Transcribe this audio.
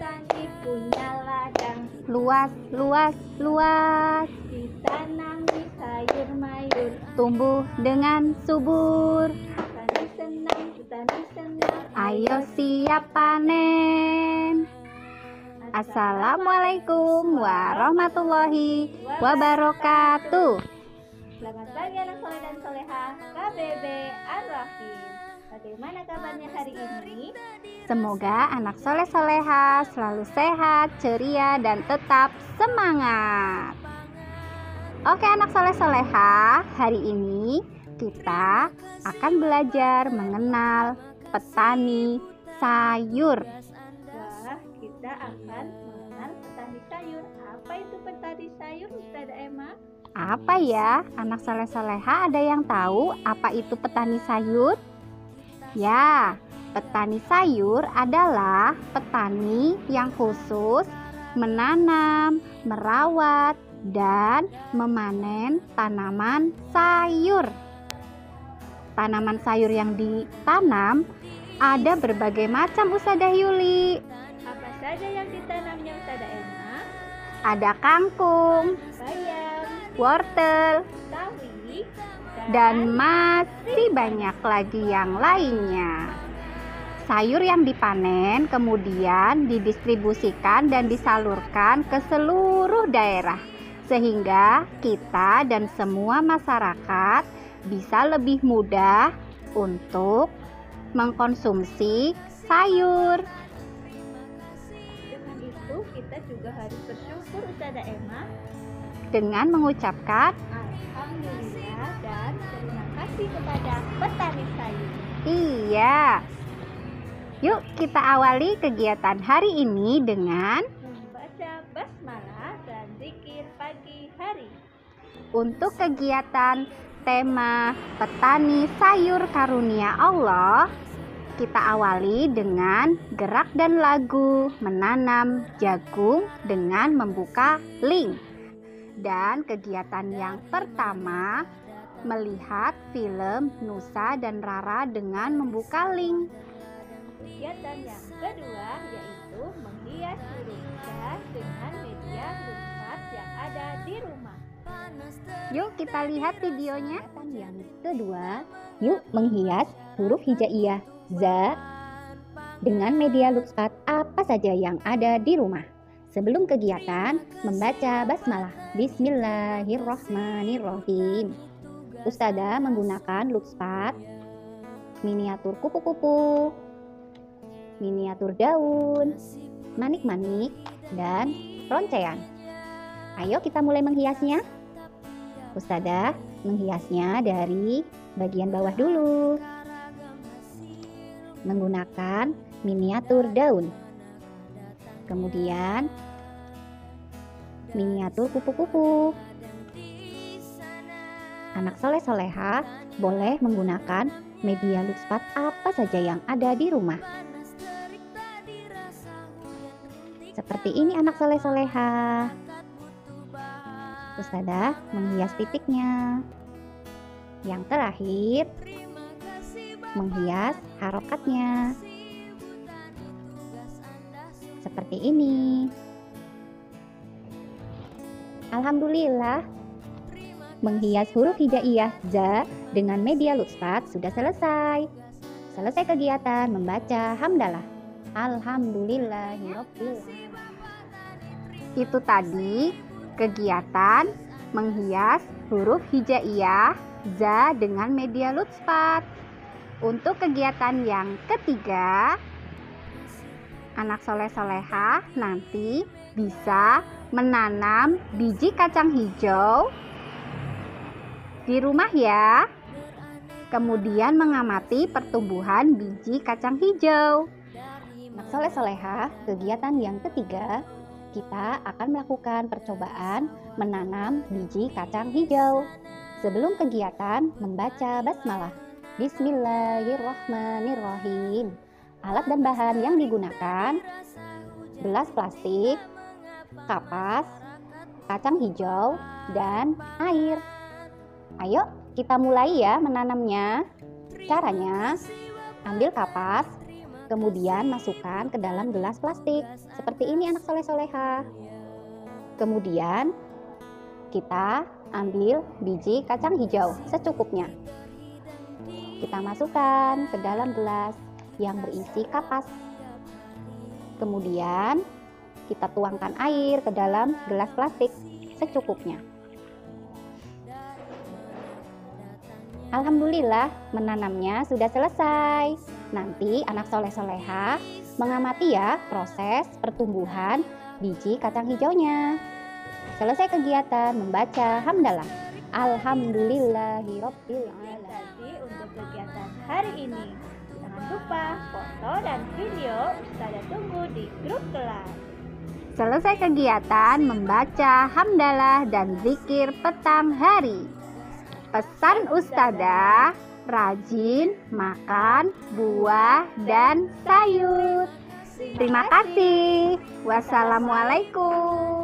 Tani punya ladang Luas, luas, luas. Ditanami sayur mayur Tumbuh dengan subur. Tani senang, tani senang Ayo siap panen. Assalamualaikum warahmatullahi wabarakatuh. Selamat pagi anak soleh dan soleha KBB Ar-Rahim Bagaimana kabarnya hari ini? Semoga anak soleh soleha selalu sehat, ceria, dan tetap semangat. Oke anak soleh soleha, hari ini kita akan belajar mengenal petani sayur. Wah, kita akan mengenal petani sayur Apa itu petani sayur Ustazah Emma? Apa ya? Anak soleh soleha ada yang tahu apa itu petani sayur? Ya, petani sayur adalah petani yang khusus menanam, merawat, dan memanen tanaman sayur. Tanaman sayur yang ditanam ada berbagai macam Ustazah Yuli. Apa saja yang ditanamnya Ustazah Emma? Ada kangkung, Bayam, wortel, dan masih banyak lagi yang lainnya. Sayur yang dipanen kemudian didistribusikan dan disalurkan ke seluruh daerah, sehingga kita dan semua masyarakat bisa lebih mudah untuk mengkonsumsi sayur. Dengan itu kita juga harus bersyukur Ustazah Emma Dengan mengucapkan kasih kepada petani sayur iya. Yuk kita awali kegiatan hari ini dengan Membaca basmalah dan zikir pagi hari Untuk kegiatan tema petani sayur karunia Allah, kita awali dengan gerak dan lagu menanam jagung dengan membuka link. Dan kegiatan yang pertama melihat film Nusa dan Rara dengan membuka link. Kegiatan yang kedua yaitu menghias huruf K dengan media lupat yang ada di rumah Yuk kita lihat videonya. Kegiatan yang kedua, yuk menghias huruf hijaiyah za dengan media lutspat apa saja yang ada di rumah. Sebelum kegiatan, membaca basmalah. Bismillahirrohmanirrohim. Ustazah menggunakan lutspat, miniatur kupu-kupu, miniatur daun, manik-manik, dan roncean. Ayo kita mulai menghiasnya. Ustazah menghiasnya dari bagian bawah dulu. Menggunakan miniatur daun. Kemudian miniatur kupu-kupu. Anak soleh soleha boleh menggunakan media luxpat apa saja yang ada di rumah. Seperti ini anak soleh soleha. Ustazah menghias titiknya. Yang terakhir, menghias harokatnya. Seperti ini. Alhamdulillah, menghias huruf hijaiyah za dengan media lutspat sudah selesai. Selesai kegiatan membaca hamdalah. Alhamdulillahirabbil Itu tadi kegiatan menghias huruf hijaiyah za dengan media lutspat. Untuk kegiatan yang ketiga, anak soleh soleha nanti bisa menanam biji kacang hijau di rumah ya. Kemudian mengamati pertumbuhan biji kacang hijau. Soleh soleha, kegiatan yang ketiga, kita akan melakukan percobaan menanam biji kacang hijau. Sebelum kegiatan, membaca basmalah. Bismillahirrohmanirrohim. Alat dan bahan yang digunakan, gelas plastik, kapas, kacang hijau, dan air. Ayo kita mulai ya menanamnya. Caranya, ambil kapas, Kemudian masukkan ke dalam gelas plastik. Seperti ini anak soleh-soleha. Kemudian kita ambil biji kacang hijau secukupnya. Kita masukkan ke dalam gelas yang berisi kapas. Kemudian kita tuangkan air ke dalam gelas plastik secukupnya. Alhamdulillah menanamnya sudah selesai. Nanti anak soleh-soleha mengamati ya proses pertumbuhan biji kacang hijaunya. Selesai kegiatan membaca hamdalah. Tadi untuk kegiatan hari ini. Jangan lupa foto dan video Ustazah tunggu di grup kelas. Selesai kegiatan membaca hamdalah dan zikir petang hari. Pesan Ustazah, rajin makan buah dan sayur. Terima kasih. Wassalamualaikum.